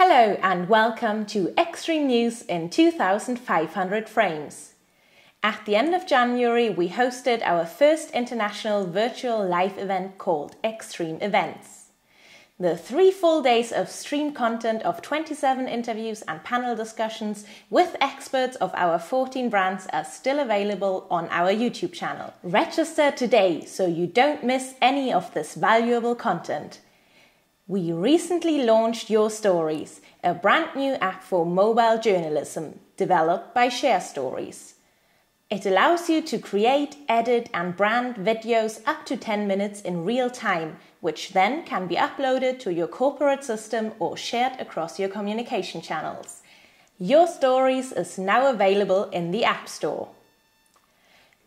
Hello and welcome to x-dream News in 2500 frames. At the end of January, we hosted our first international virtual live event called x-dream Events. The three full days of stream content of 27 interviews and panel discussions with experts of our 14 brands are still available on our YouTube channel. Register today so you don't miss any of this valuable content. We recently launched YourStoryz, a brand new app for mobile journalism developed by Share Stories. It allows you to create, edit, and brand videos up to 10 minutes in real time, which then can be uploaded to your corporate system or shared across your communication channels. YourStoryz is now available in the App Store.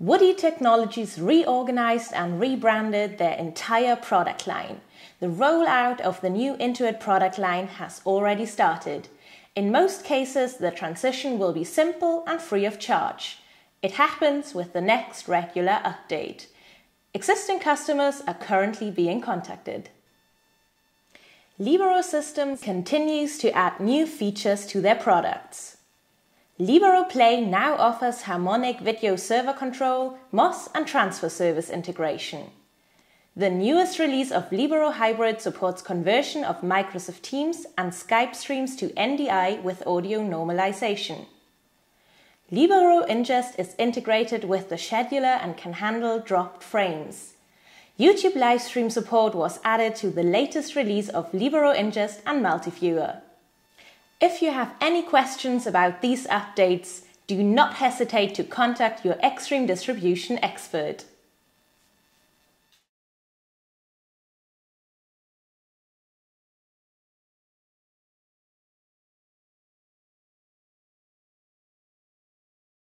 Woody Technologies reorganized and rebranded their entire product line. The rollout of the new IN2IT product line has already started. In most cases, the transition will be simple and free of charge. It happens with the next regular update. Existing customers are currently being contacted. Libero Systems continues to add new features to their products. Libero Play now offers harmonic video server control, MOS, and transfer service integration. The newest release of Libero Hybrid supports conversion of Microsoft Teams and Skype streams to NDI with audio normalization. Libero Ingest is integrated with the scheduler and can handle dropped frames. YouTube livestream support was added to the latest release of Libero Ingest and Multiviewer. If you have any questions about these updates, do not hesitate to contact your x-dream Distribution expert.